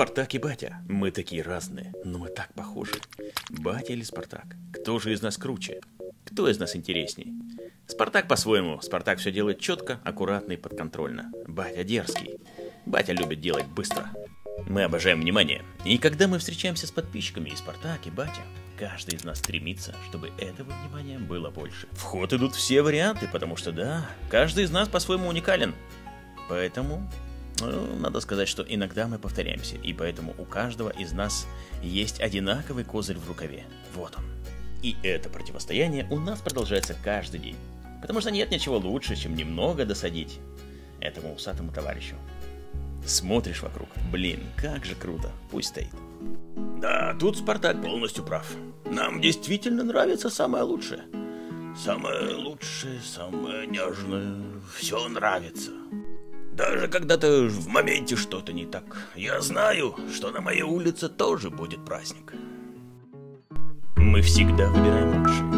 Спартак и Батя. Мы такие разные, но мы так похожи. Батя или Спартак? Кто же из нас круче? Кто из нас интересней? Спартак по-своему. Спартак все делает четко, аккуратно и подконтрольно. Батя дерзкий. Батя любит делать быстро. Мы обожаем внимание. И когда мы встречаемся с подписчиками и Спартак, и Батя, каждый из нас стремится, чтобы этого внимания было больше. В ход идут все варианты, потому что да, каждый из нас по-своему уникален. Поэтому ну, надо сказать, что иногда мы повторяемся, и поэтому у каждого из нас есть одинаковый козырь в рукаве. Вот он. И это противостояние у нас продолжается каждый день. Потому что нет ничего лучше, чем немного досадить этому усатому товарищу. Смотришь вокруг, блин, как же круто, пусть стоит. Да, тут Спартак полностью прав. Нам действительно нравится самое лучшее. Самое лучшее, самое нежное, все нравится. Даже когда-то в моменте что-то не так. Я знаю, что на моей улице тоже будет праздник. Мы всегда выбираем лучшее.